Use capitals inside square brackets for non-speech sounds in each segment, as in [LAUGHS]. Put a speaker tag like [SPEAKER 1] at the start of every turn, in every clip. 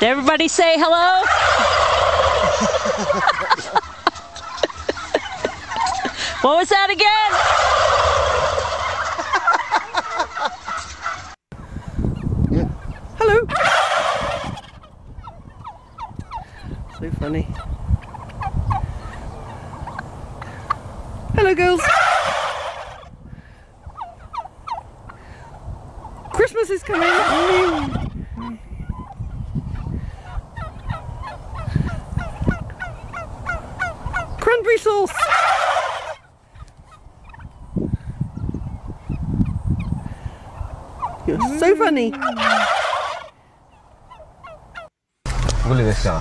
[SPEAKER 1] Did everybody say hello? what was that again?
[SPEAKER 2] Yeah.
[SPEAKER 3] Hello. So funny. Hello, girls. Christmas is coming. [LAUGHS] Cranberry sauce. You're so funny.
[SPEAKER 2] vous voulez ça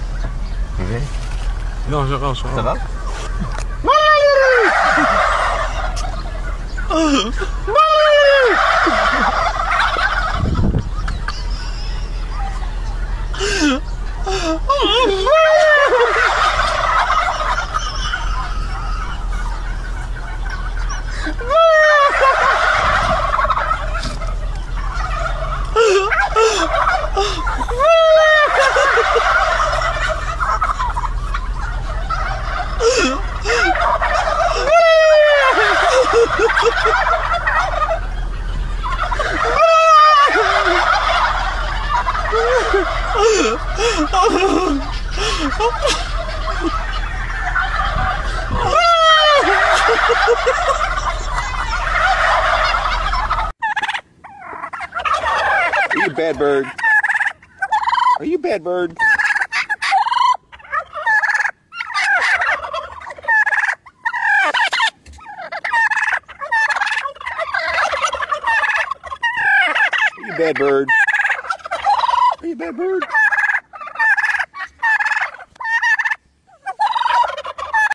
[SPEAKER 4] Non, je range.
[SPEAKER 2] Ça va bad bird? Are you a bad bird? Are you bad bird? Are you bad bird?